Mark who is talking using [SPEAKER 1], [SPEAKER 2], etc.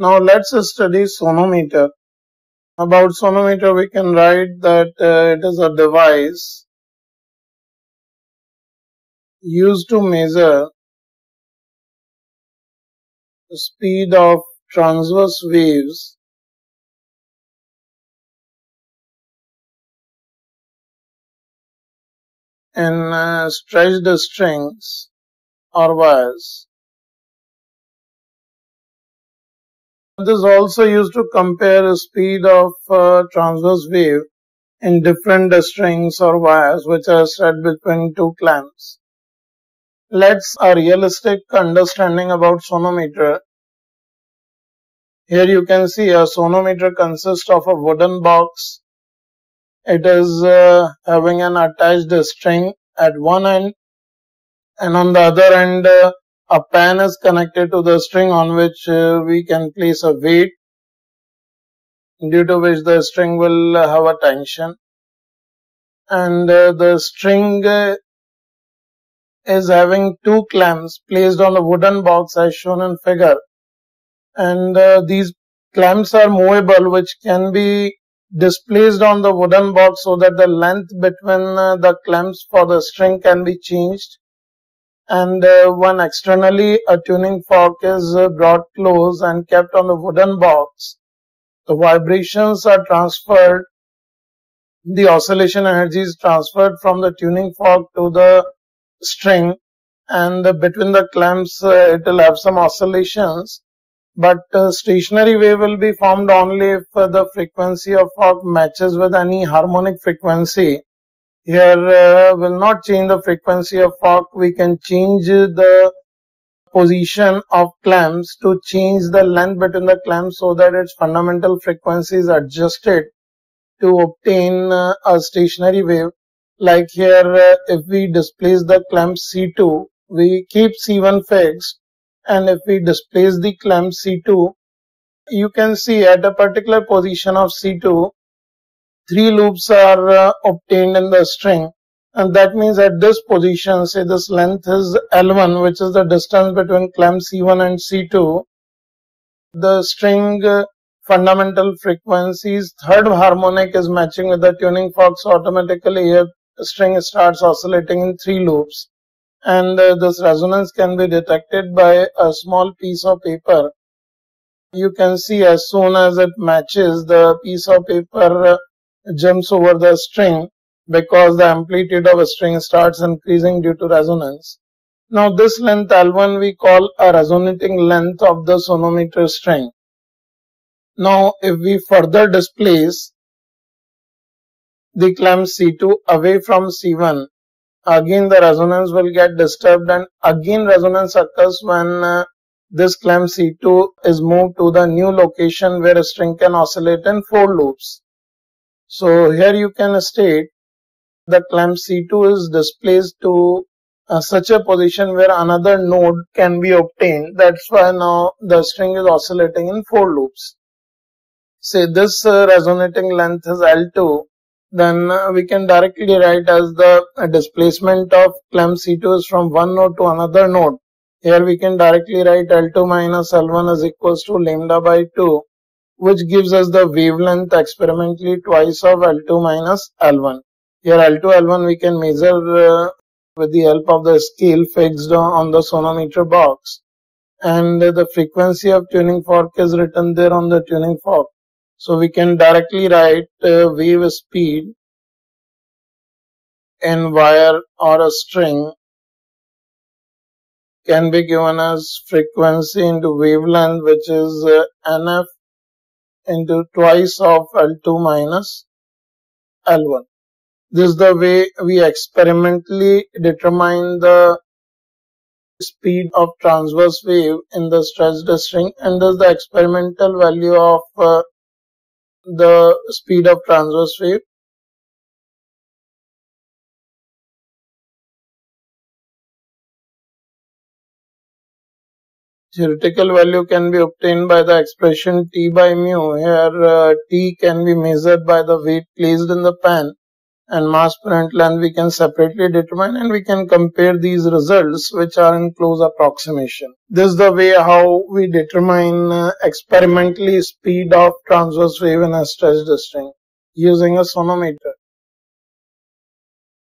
[SPEAKER 1] Now let's study sonometer. About sonometer we can write that uh, it is a device used to measure the speed of transverse waves in uh, stretched strings or wires. Is also used to compare the speed of uh, transverse wave in different strings or wires which are set between two clamps. Let's a realistic understanding about sonometer. Here you can see a sonometer consists of a wooden box. It is uh, having an attached string at one end and on the other end uh, a pan is connected to the string on which uh, we can place a weight due to which the string will have a tension. And uh, the string uh, is having two clamps placed on the wooden box as shown in figure. And these clamps are movable which can be displaced on the wooden box so that the length between the clamps for the string can be changed and uh, when externally a tuning fork is uh, brought close and kept on the wooden box, the vibrations are transferred, the oscillation energy is transferred from the tuning fork to the string. And uh, between the clamps uh, it will have some oscillations. But uh, stationary wave will be formed only if uh, the frequency of fork matches with any harmonic frequency here uh, will not change the frequency of fork. We can change the position of clamps to change the length between the clamps so that its fundamental frequency is adjusted to obtain uh, a stationary wave. Like here, uh, if we displace the clamp C2, we keep C1 fixed and if we displace the clamp C2, you can see at a particular position of C2, three loops are uh, obtained in the string. And that means at this position say this length is L1 which is the distance between clamp C1 and C2 the string uh, fundamental frequencies third harmonic is matching with the tuning fork so automatically the string starts oscillating in three loops. And uh, this resonance can be detected by a small piece of paper. You can see as soon as it matches the piece of paper jumps over the string because the amplitude of a string starts increasing due to resonance. Now this length L1 we call a resonating length of the sonometer string. Now if we further displace the clamp C2 away from C1, again the resonance will get disturbed and again resonance occurs when uh, this clamp C2 is moved to the new location where a string can oscillate in four loops. So here you can state the clamp C2 is displaced to uh, such a position where another node can be obtained. That's why now the string is oscillating in four loops. Say this uh, resonating length is L2, then uh, we can directly write as the uh, displacement of clamp C2 is from one node to another node. Here we can directly write L2 minus L1 is equals to lambda by 2 which gives us the wavelength experimentally twice of L2 minus L1. Here L2, L1 we can measure uh, with the help of the scale fixed on the sonometer box and the frequency of tuning fork is written there on the tuning fork. So we can directly write uh, wave speed in wire or a string can be given as frequency into wavelength which is uh, NF into twice of L2 minus L1. This is the way we experimentally determine the speed of transverse wave in the stretched string and thus the experimental value of uh, the speed of transverse wave Theoretical value can be obtained by the expression T by mu. Here uh, T can be measured by the weight placed in the pan and mass per unit length we can separately determine and we can compare these results which are in close approximation. This is the way how we determine uh, experimentally speed of transverse wave in a stretched string using a sonometer.